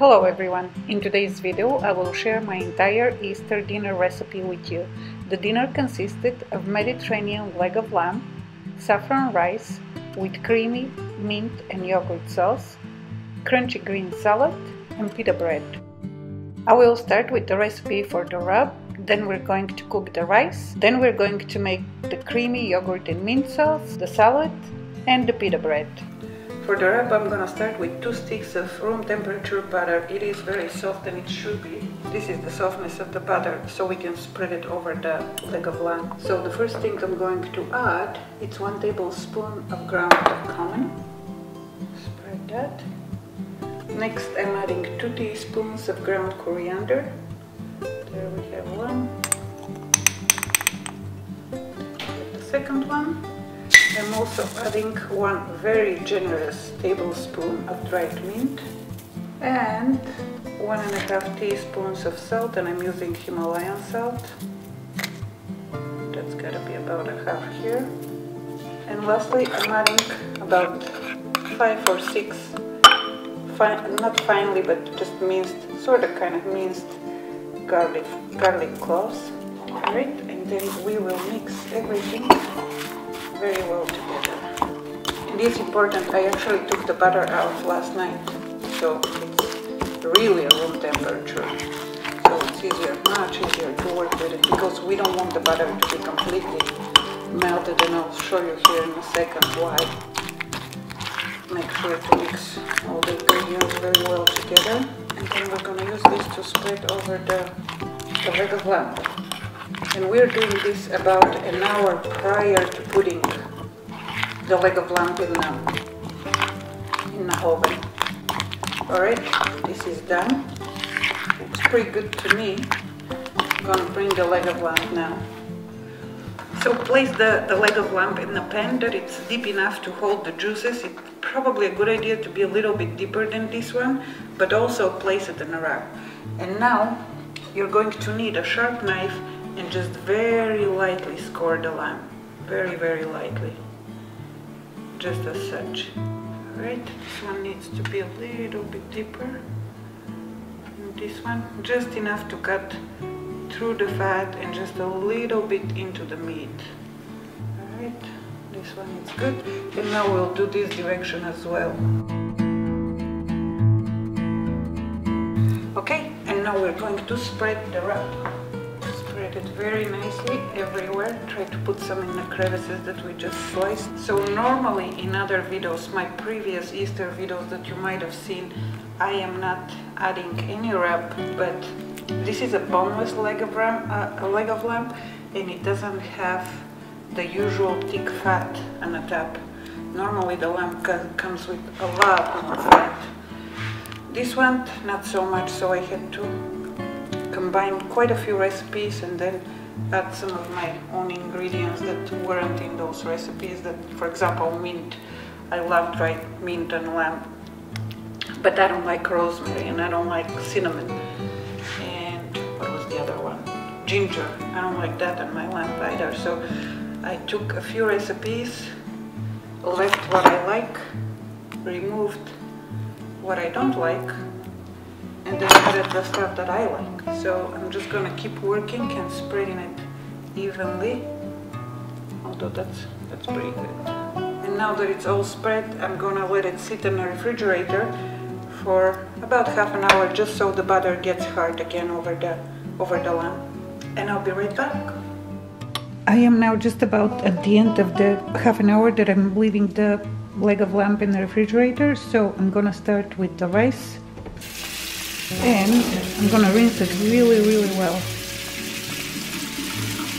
Hello everyone! In today's video I will share my entire Easter dinner recipe with you. The dinner consisted of Mediterranean leg of lamb, saffron rice with creamy mint and yogurt sauce, crunchy green salad and pita bread. I will start with the recipe for the rub, then we're going to cook the rice, then we're going to make the creamy yogurt and mint sauce, the salad and the pita bread. For the wrap I'm gonna start with two sticks of room temperature butter. It is very soft and it should be. This is the softness of the butter so we can spread it over the leg of lamb. So the first thing I'm going to add, it's one tablespoon of ground cumin. Spread that. Next I'm adding two teaspoons of ground coriander. There we have one. The second one. Also adding one very generous tablespoon of dried mint and one and a half teaspoons of salt and I'm using Himalayan salt. That's gotta be about a half here. And lastly I'm adding about five or six, fine, not finely but just minced, sort of kind of minced garlic, garlic cloves. Alright, and then we will mix everything very well together. It is important, I actually took the butter out last night, so it's really a room temperature. So it's easier, much easier to work with it because we don't want the butter to be completely melted and I'll show you here in a second why. Make sure to mix all the ingredients very well together and then we're going to use this to spread over the, the of lamb and we're doing this about an hour prior to putting the leg of lamb in the, in the oven. Alright, this is done. Looks pretty good to me. I'm gonna bring the leg of lamb now. So place the, the leg of lamb in the pan that it's deep enough to hold the juices. It's probably a good idea to be a little bit deeper than this one, but also place it in a wrap. And now you're going to need a sharp knife and just very lightly score the lamb. Very, very lightly. Just as such. Alright, this one needs to be a little bit deeper. And this one, just enough to cut through the fat and just a little bit into the meat. Alright, this one is good. And now we'll do this direction as well. Okay, and now we're going to spread the wrap it very nicely everywhere. Try to put some in the crevices that we just sliced. So normally in other videos, my previous Easter videos that you might have seen, I am not adding any wrap, but this is a boneless leg of, ram, uh, a leg of lamb and it doesn't have the usual thick fat on the top. Normally the lamb comes with a lot more fat. This one, not so much, so I had to combined quite a few recipes and then add some of my own ingredients that weren't in those recipes that for example mint. I love dried mint and lamb. But I don't like rosemary and I don't like cinnamon. And what was the other one? Ginger. I don't like that on my lamb either. So I took a few recipes left what I like removed what I don't like and then added the stuff that I like. So I'm just gonna keep working and spreading it evenly, although that's, that's pretty good. And now that it's all spread, I'm gonna let it sit in the refrigerator for about half an hour just so the butter gets hard again over the, over the lamb. And I'll be right back. I am now just about at the end of the half an hour that I'm leaving the leg of lamb in the refrigerator so I'm gonna start with the rice and I'm gonna rinse it really really well.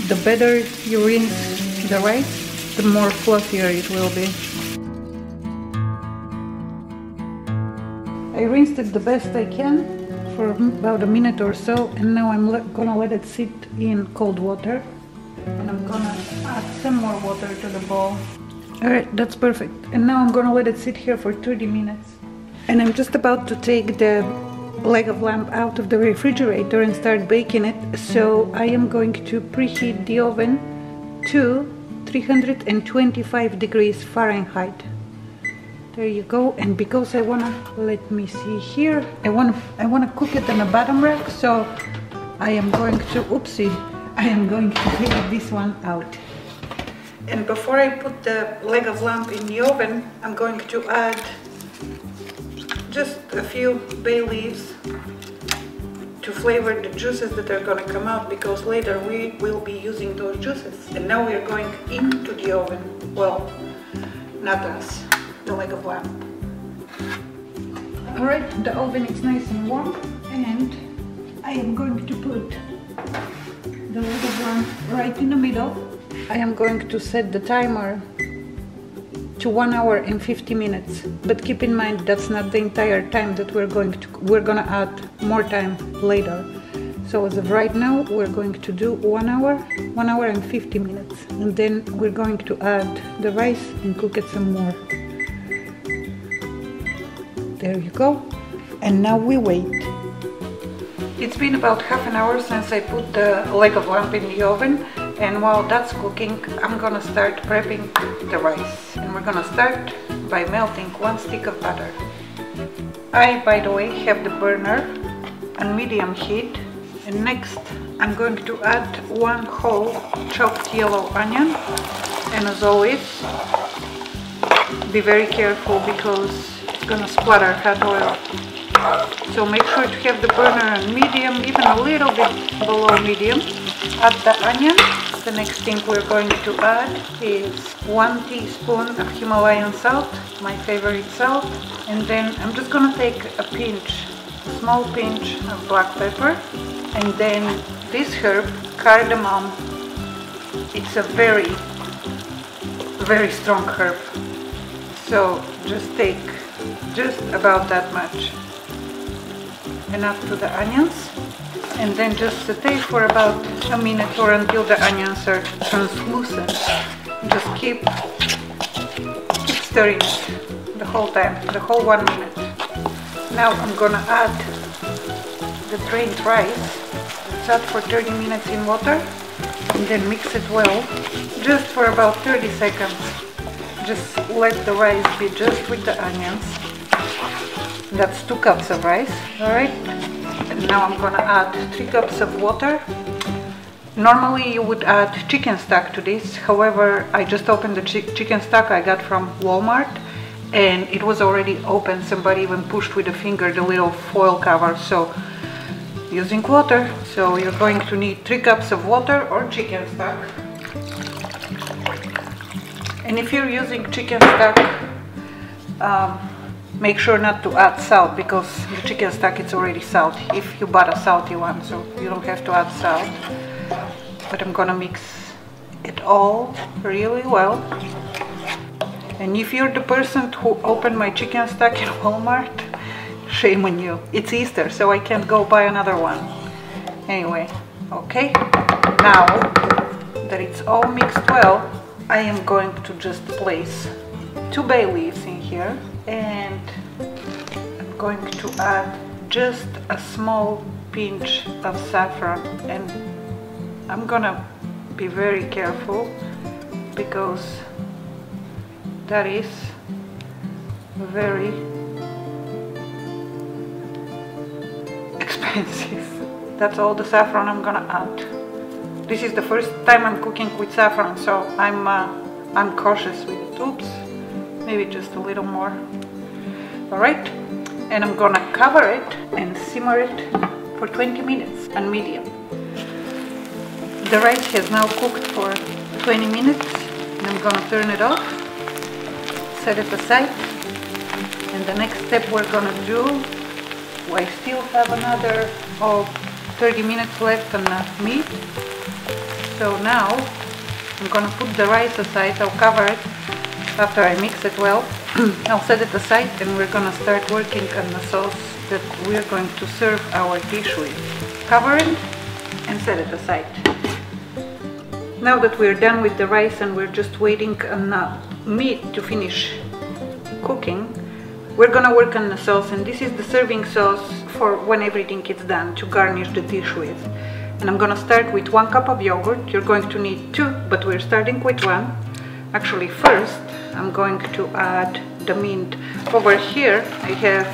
The better you rinse the rice the more fluffier it will be. I rinsed it the best I can for about a minute or so and now I'm gonna let it sit in cold water. And I'm gonna add some more water to the bowl. Alright that's perfect. And now I'm gonna let it sit here for 30 minutes. And I'm just about to take the leg of lamb out of the refrigerator and start baking it. So I am going to preheat the oven to 325 degrees Fahrenheit. There you go. And because I wanna let me see here I want to I want to cook it on a bottom rack so I am going to oopsie I am going to take this one out. And before I put the leg of lamb in the oven I'm going to add just a few bay leaves to flavor the juices that are going to come out because later we will be using those juices and now we are going into the oven well not us the leg of lamb. Alright, the oven is nice and warm and I am going to put the leg of lamb right in the middle. I am going to set the timer to 1 hour and 50 minutes. But keep in mind that's not the entire time that we're going to we're gonna add more time later. So as of right now we're going to do 1 hour 1 hour and 50 minutes. And then we're going to add the rice and cook it some more. There you go. And now we wait. It's been about half an hour since I put the leg of lamb in the oven and while that's cooking I'm gonna start prepping the rice and we're gonna start by melting one stick of butter. I by the way have the burner on medium heat and next I'm going to add one whole chopped yellow onion and as always be very careful because it's gonna splatter hot oil. So make sure to have the burner on medium, even a little bit below medium. Add the onion. The next thing we're going to add is one teaspoon of Himalayan salt, my favorite salt. And then I'm just gonna take a pinch, a small pinch of black pepper. And then this herb, cardamom, it's a very, very strong herb. So just take just about that much And enough to the onions and then just saute for about a minute or until the onions are translucent just keep keep stirring it the whole time the whole one minute now I'm gonna add the drained rice sat for 30 minutes in water and then mix it well just for about 30 seconds just let the rice be just with the onions that's two cups of rice. All right. And now I'm gonna add three cups of water. Normally you would add chicken stock to this. However, I just opened the chi chicken stock I got from Walmart and it was already open. Somebody even pushed with a finger the little foil cover. So using water. So you're going to need three cups of water or chicken stock. And if you're using chicken stock, um, make sure not to add salt because the chicken stock is already salt if you bought a salty one so you don't have to add salt. But I'm gonna mix it all really well. And if you're the person who opened my chicken stock in Walmart shame on you. It's Easter so I can't go buy another one. Anyway okay. Now that it's all mixed well I am going to just place two bay leaves in here and I'm going to add just a small pinch of saffron and I'm gonna be very careful because that is very expensive. That's all the saffron I'm gonna add. This is the first time I'm cooking with saffron, so I'm uh, I'm cautious with it. Oops maybe just a little more. Alright, and I'm gonna cover it and simmer it for 20 minutes on medium. The rice has now cooked for 20 minutes and I'm gonna turn it off, set it aside, and the next step we're gonna do, I still have another oh, 30 minutes left on the meat, so now I'm gonna put the rice aside, I'll cover it after I mix it well, I'll set it aside and we're gonna start working on the sauce that we're going to serve our dish with. Cover it and set it aside. Now that we're done with the rice and we're just waiting on the meat to finish cooking, we're gonna work on the sauce and this is the serving sauce for when everything is done to garnish the dish with. And I'm gonna start with one cup of yogurt. You're going to need two, but we're starting with one. Actually, first I'm going to add the mint. Over here I have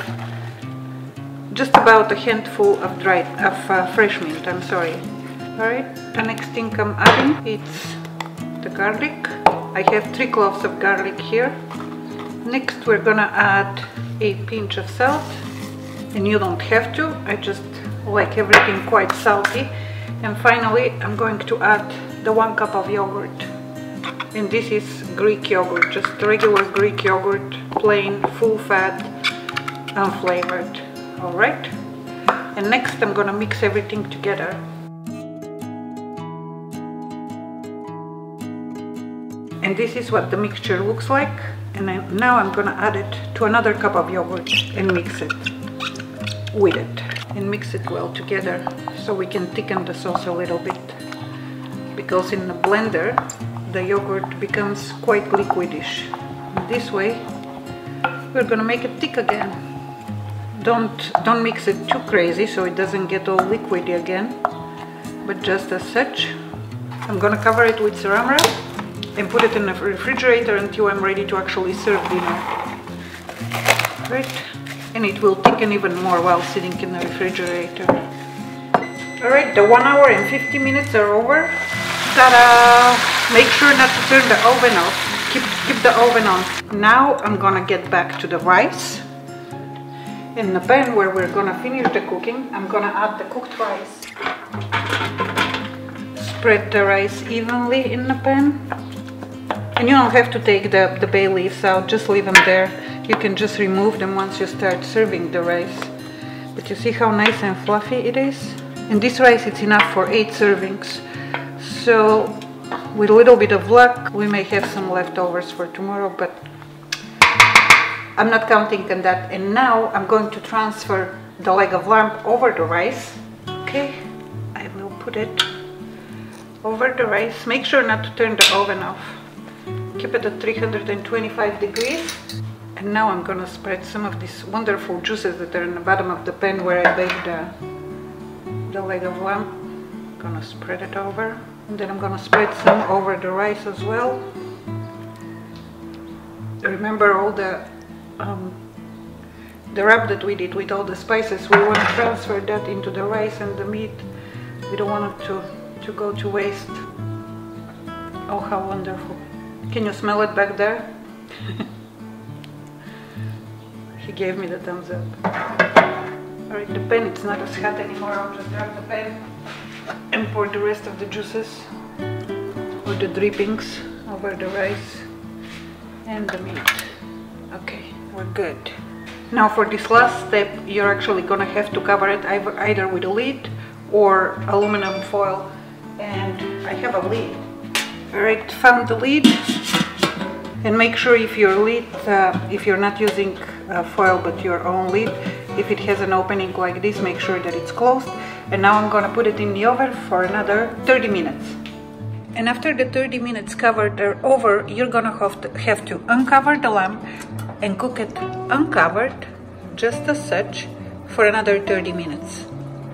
just about a handful of dried, of uh, fresh mint, I'm sorry. Alright, the next thing I'm adding it's the garlic. I have three cloves of garlic here. Next we're gonna add a pinch of salt and you don't have to, I just like everything quite salty. And finally I'm going to add the one cup of yogurt. And this is Greek yogurt, just regular Greek yogurt, plain, full fat, unflavored. Alright? And next I'm gonna mix everything together. And this is what the mixture looks like. And now I'm gonna add it to another cup of yogurt and mix it with it. And mix it well together so we can thicken the sauce a little bit. Because in the blender, the yogurt becomes quite liquidish. This way, we're gonna make it thick again. Don't, don't mix it too crazy so it doesn't get all liquidy again, but just as such. I'm gonna cover it with saran wrap and put it in the refrigerator until I'm ready to actually serve dinner. Right? And it will thicken even more while sitting in the refrigerator. Alright, the 1 hour and 50 minutes are over. Ta-da! Make sure not to turn the oven off. Keep, keep the oven on. Now I'm gonna get back to the rice. In the pan where we're gonna finish the cooking, I'm gonna add the cooked rice. Spread the rice evenly in the pan. And you don't have to take the, the bay leaves out, just leave them there. You can just remove them once you start serving the rice. But you see how nice and fluffy it is? And this rice it's enough for 8 servings. So with a little bit of luck we may have some leftovers for tomorrow but I'm not counting on that. And now I'm going to transfer the leg of lamb over the rice. Okay, I will put it over the rice. Make sure not to turn the oven off keep it at 325 degrees and now I'm gonna spread some of these wonderful juices that are in the bottom of the pan where I baked the, the leg of lamb I'm gonna spread it over and then I'm gonna spread some over the rice as well remember all the um, the wrap that we did with all the spices we want to transfer that into the rice and the meat we don't want it to to go to waste oh how wonderful can you smell it back there? he gave me the thumbs up. Alright, the pan it's not as hot anymore. I'll just grab the pan and pour the rest of the juices or the drippings over the rice and the meat. Okay, we're good. Now for this last step, you're actually gonna have to cover it either with a lid or aluminum foil and I have a lid Alright, found the lid and make sure if your lid, uh, if you're not using uh, foil but your own lid, if it has an opening like this, make sure that it's closed. And now I'm gonna put it in the oven for another 30 minutes. And after the 30 minutes covered are over, you're gonna have to, have to uncover the lamb and cook it uncovered, just as such, for another 30 minutes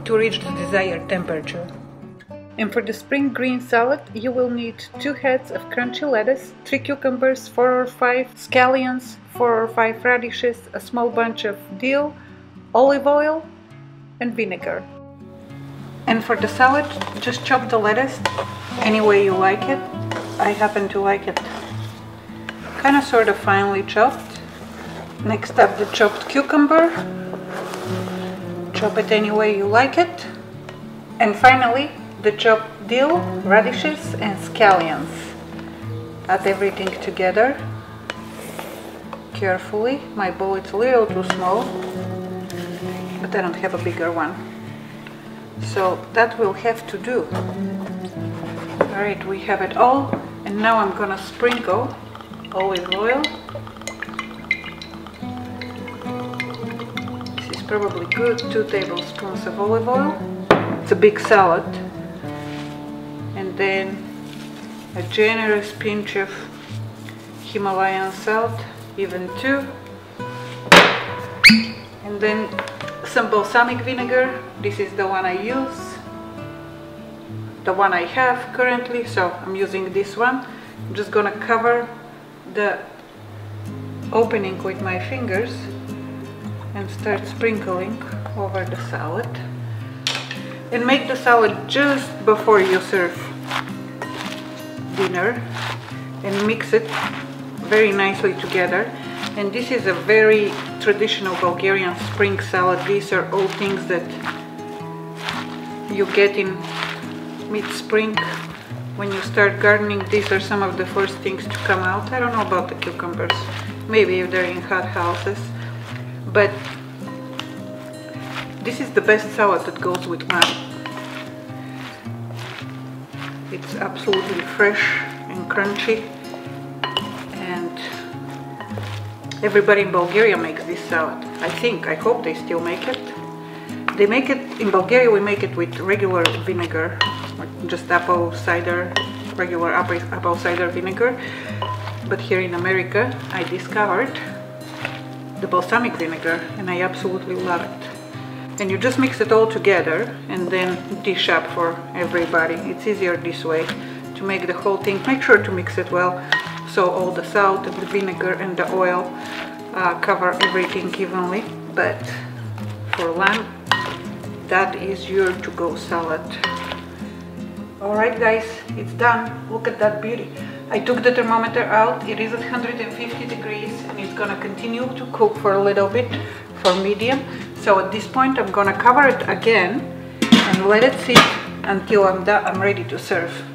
to reach the desired temperature. And for the spring green salad, you will need 2 heads of crunchy lettuce, 3 cucumbers, 4 or 5 scallions, 4 or 5 radishes, a small bunch of dill, olive oil, and vinegar. And for the salad, just chop the lettuce any way you like it. I happen to like it kind of sort of finely chopped. Next up the chopped cucumber. Chop it any way you like it. And finally the chopped dill, radishes and scallions. Add everything together carefully. My bowl is a little too small, but I don't have a bigger one. So that will have to do. Alright, we have it all. And now I'm gonna sprinkle olive oil. This is probably good, two tablespoons of olive oil. It's a big salad And then a generous pinch of Himalayan salt, even two, and then some balsamic vinegar. This is the one I use, the one I have currently, so I'm using this one. I'm just gonna cover the opening with my fingers and start sprinkling over the salad and make the salad just before you serve dinner and mix it very nicely together. And this is a very traditional Bulgarian spring salad. These are all things that you get in mid-spring. When you start gardening these are some of the first things to come out. I don't know about the cucumbers. Maybe if they're in hot houses. But this is the best salad that goes with lamb it's absolutely fresh and crunchy everybody in Bulgaria makes this salad. I think I hope they still make it. They make it in Bulgaria we make it with regular vinegar just apple cider regular apple, apple cider vinegar. But here in America I discovered the balsamic vinegar and I absolutely love it. And you just mix it all together and then dish up for everybody. It's easier this way to make the whole thing. Make sure to mix it well so all the salt and the vinegar and the oil uh, cover everything evenly. But for lamb that is your to-go salad. Alright guys it's done. Look at that beauty. I took the thermometer out. It is at 150 degrees and it's gonna continue to cook for a little bit for medium. So at this point I'm gonna cover it again and let it sit until I'm, I'm ready to serve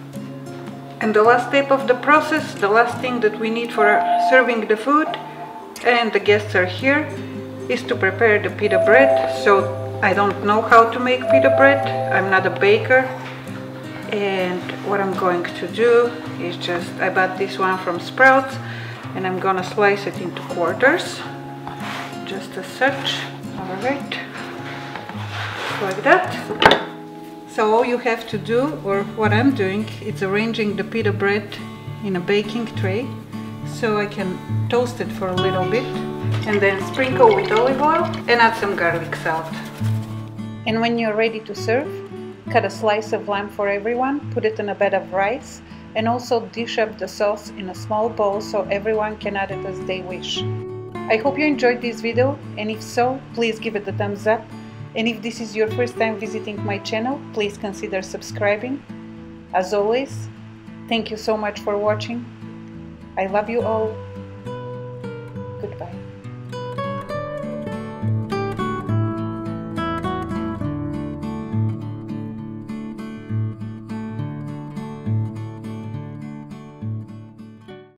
and the last step of the process the last thing that we need for serving the food and the guests are here is to prepare the pita bread. So I don't know how to make pita bread. I'm not a baker. And what I'm going to do is just I bought this one from Sprouts and I'm gonna slice it into quarters. Just as such all right. Like that so all you have to do or what I'm doing is arranging the pita bread in a baking tray so I can toast it for a little bit and then sprinkle with olive oil and add some garlic salt and when you're ready to serve Cut a slice of lamb for everyone, put it in a bed of rice, and also dish up the sauce in a small bowl so everyone can add it as they wish. I hope you enjoyed this video and if so, please give it a thumbs up. And if this is your first time visiting my channel, please consider subscribing. As always, thank you so much for watching. I love you all. Goodbye.